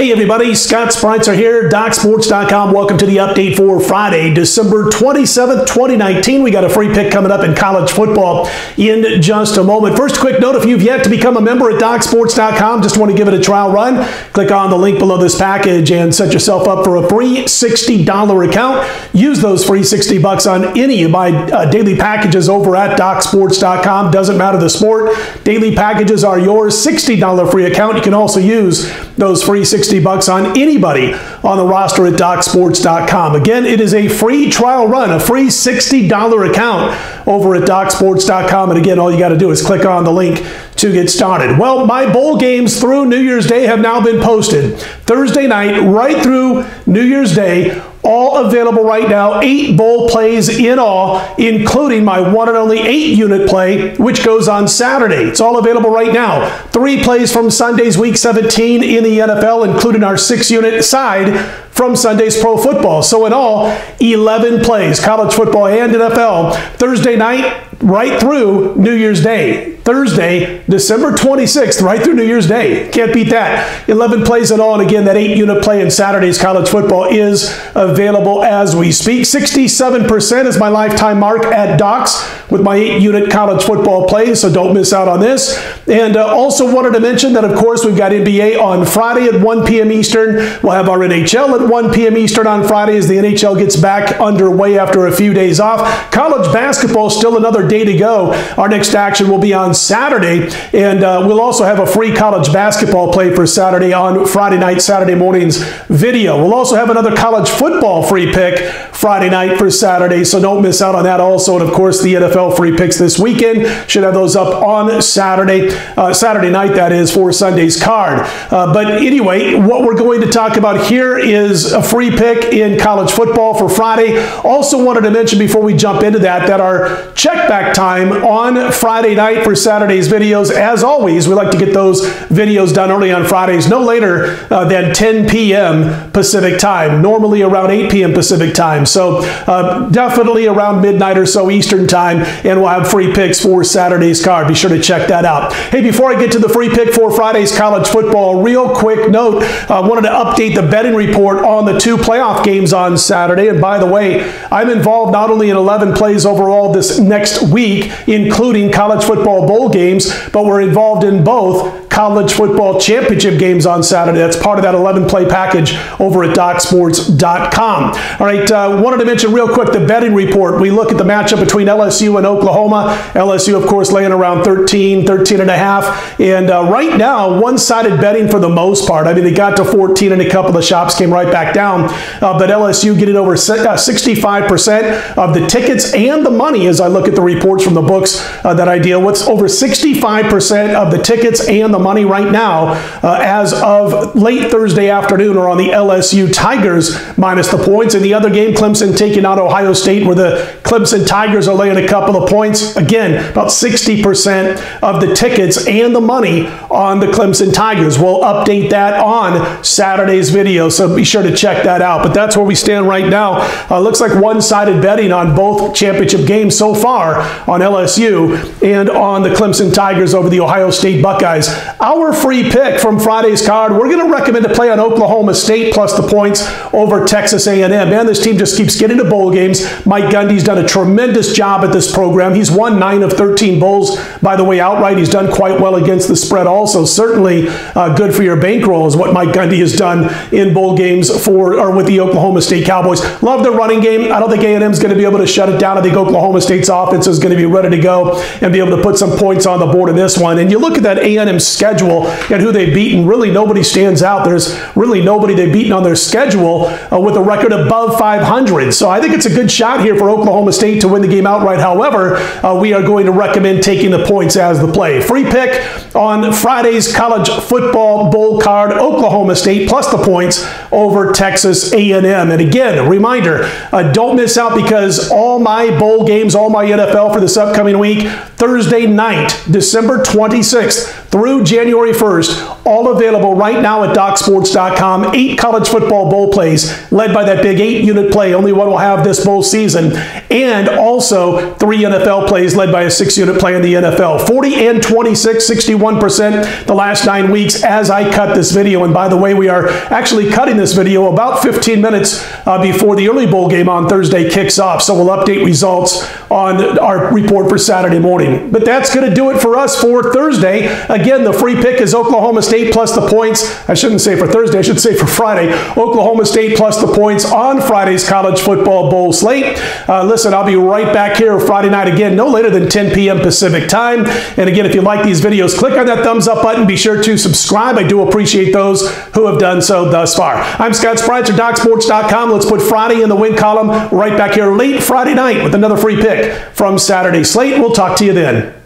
Hey everybody, Scott Spreitzer here, DocSports.com. Welcome to the update for Friday, December 27th, 2019. We got a free pick coming up in college football in just a moment. First, quick note, if you've yet to become a member at DocSports.com, just want to give it a trial run, click on the link below this package and set yourself up for a free $60 account. Use those free 60 bucks on any of my uh, daily packages over at DocSports.com. Doesn't matter the sport. Daily packages are yours. $60 free account. You can also use those free 60 60 bucks on anybody on the roster at DocSports.com. Again, it is a free trial run, a free $60 account over at DocSports.com. And again, all you got to do is click on the link to get started. Well, my bowl games through New Year's Day have now been posted. Thursday night, right through New Year's Day, all available right now. Eight bowl plays in all, including my one and only eight unit play, which goes on Saturday. It's all available right now. Three plays from Sunday's week 17 in the NFL, including our six unit side from Sunday's pro football. So in all, 11 plays, college football and NFL. Thursday night, right through New Year's Day. Thursday, December 26th, right through New Year's Day. Can't beat that. 11 plays and again, that eight unit play in Saturday's college football is available as we speak. 67% is my lifetime mark at Docs with my eight unit college football plays, so don't miss out on this. And uh, also wanted to mention that, of course, we've got NBA on Friday at 1 p.m. Eastern. We'll have our NHL at 1 p.m. Eastern on Friday as the NHL gets back underway after a few days off. College basketball still another day to go. Our next action will be on Saturday, and uh, we'll also have a free college basketball play for Saturday on Friday night, Saturday morning's video. We'll also have another college football free pick Friday night for Saturday, so don't miss out on that also. And of course, the NFL free picks this weekend should have those up on Saturday, uh, Saturday night, that is, for Sunday's card. Uh, but anyway, what we're going to talk about here is a free pick in college football for Friday. Also, wanted to mention before we jump into that that our check back time on Friday night for Saturday's videos. As always, we like to get those videos done early on Fridays, no later uh, than 10 p.m. Pacific time, normally around 8 p.m. Pacific time. So uh, definitely around midnight or so Eastern time, and we'll have free picks for Saturday's card. Be sure to check that out. Hey, before I get to the free pick for Friday's college football, real quick note, I wanted to update the betting report on the two playoff games on Saturday. And by the way, I'm involved not only in 11 plays overall this next week, including college football bowl games, but we're involved in both college football championship games on Saturday. That's part of that 11 play package over at DocSports.com. All right, uh, wanted to mention real quick the betting report. We look at the matchup between LSU and Oklahoma. LSU, of course, laying around 13, 13 and a half. And uh, right now, one sided betting for the most part. I mean, they got to 14 and a couple of shops came right back down. Uh, but LSU getting over 65% uh, of the tickets and the money as I look at the reports from the books uh, that I deal with. Over 65% of the tickets and the money right now uh, as of late Thursday afternoon are on the LSU Tigers minus the points. In the other game, Clemson taking on Ohio State, where the Clemson Tigers are laying a couple of points. Again, about 60% of the tickets and the money on the Clemson Tigers. We'll update that on Saturday's video, so be sure to check that out. But that's where we stand right now. Uh, looks like one sided betting on both championship games so far on LSU and on the Clemson Tigers over the Ohio State Buckeyes. Our free pick from Friday's card, we're going to recommend to play on Oklahoma State plus the points over Texas A&M. Man, this team just keeps getting to bowl games. Mike Gundy's done a tremendous job at this program. He's won 9 of 13 bowls, by the way, outright. He's done quite well against the spread also. Certainly uh, good for your bankroll is what Mike Gundy has done in bowl games for or with the Oklahoma State Cowboys. Love the running game. I don't think A&M is going to be able to shut it down. I think Oklahoma State's offense is going to be ready to go and be able to put some points on the board in this one. And you look at that A&M schedule schedule and who they've beaten, really nobody stands out. There's really nobody they've beaten on their schedule uh, with a record above 500. So I think it's a good shot here for Oklahoma State to win the game outright. However, uh, we are going to recommend taking the points as the play. Free pick on Friday's college football bowl card, Oklahoma State plus the points over Texas A&M. And again, a reminder, uh, don't miss out because all my bowl games, all my NFL for this upcoming week, Thursday night, December 26th through January January 1st, all available right now at DocSports.com. Eight college football bowl plays led by that big eight unit play. Only one will have this bowl season. And also three NFL plays led by a six unit play in the NFL. 40 and 26, 61% the last nine weeks as I cut this video. And by the way, we are actually cutting this video about 15 minutes uh, before the early bowl game on Thursday kicks off. So we'll update results on our report for Saturday morning. But that's going to do it for us for Thursday. Again, the free pick is Oklahoma State plus the points. I shouldn't say for Thursday, I should say for Friday. Oklahoma State plus the points on Friday's college football bowl slate. Uh, listen, I'll be right back here Friday night again, no later than 10 p.m. Pacific time. And again, if you like these videos, click on that thumbs up button. Be sure to subscribe. I do appreciate those who have done so thus far. I'm Scott Spreitzer, DocSports.com. Let's put Friday in the win column right back here late Friday night with another free pick from Saturday Slate. We'll talk to you then.